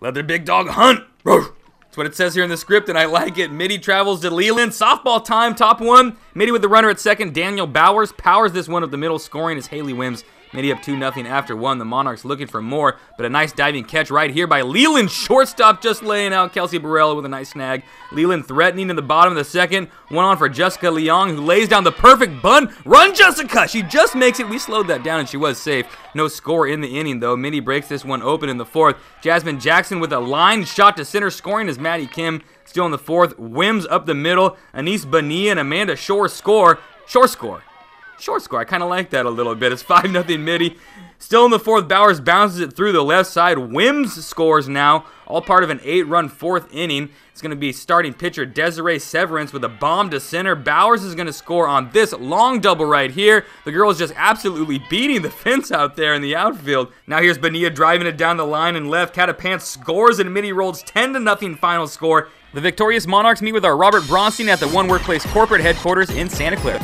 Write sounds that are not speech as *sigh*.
Let the big dog hunt. That's what it says here in the script, and I like it. Mitty travels to Leland. Softball time, top one. Mitty with the runner at second. Danielle Bowers powers this one up the middle, scoring as Haley Wims Mitty up 2 0 after one. The Monarchs looking for more, but a nice diving catch right here by Leland. Shortstop just laying out Kelsey Barella with a nice snag. Leland threatening in the bottom of the second. One on for Jessica Leong, who lays down the perfect bun. Run, Jessica! She just makes it. We slowed that down and she was safe. No score in the inning, though. Mitty breaks this one open in the fourth. Jasmine Jackson with a line shot to center, scoring as Maddie Kim. Still in the fourth. Wims up the middle. Anise Bania and Amanda Shore score. Shore score. Short score. I kind of like that a little bit. It's 5 0 Mitty. Still in the fourth, Bowers bounces it through the left side. Wims scores now, all part of an eight run fourth inning. It's going to be starting pitcher Desiree Severance with a bomb to center. Bowers is going to score on this long double right here. The girl is just absolutely beating the *laughs* fence out there in the outfield. Now here's Benia driving it down the line and left. Catapant scores and Mitty rolls 10 to nothing final score. The victorious Monarchs meet with our Robert Bronstein at the One Workplace corporate headquarters in Santa Clara.